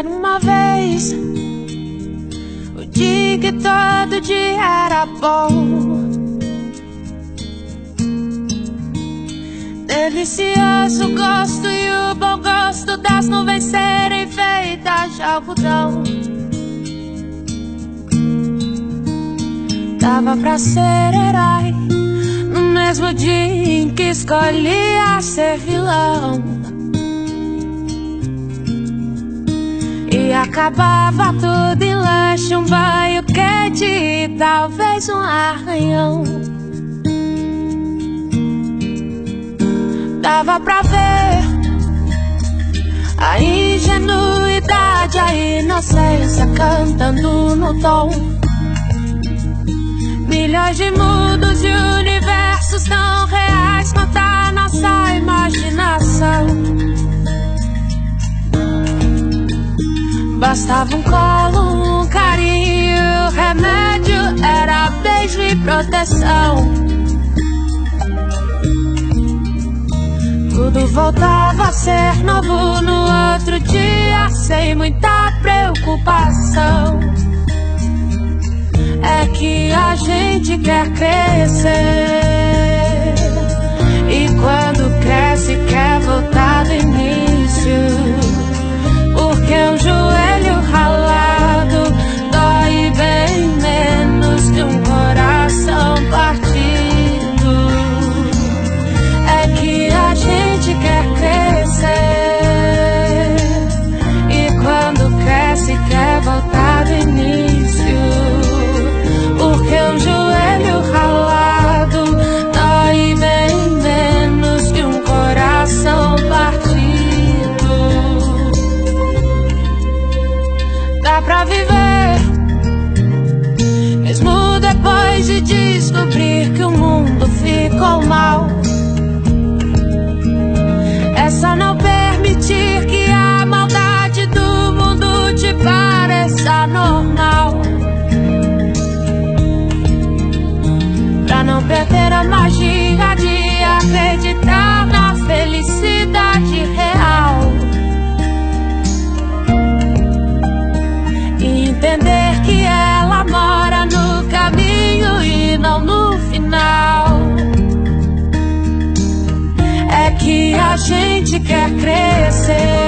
Era uma vez o dia que todo dia era bom. Delicioso gosto e o bom gosto das nuvens serem feitas de algodão. Dava pra ser herói no mesmo dia em que escolhia ser vilão. Acabava tudo em lanche, um banho quente e talvez um arranhão. Dava pra ver a ingenuidade, a inocência cantando no tom. Milhões de mundos e universos tão reais quanto Bastava um colo, um carinho, remédio era beijo e proteção. Tudo voltava a ser novo no outro dia, sem muita preocupação. É que a gente quer crescer. Descobrir que o a gente quer crescer.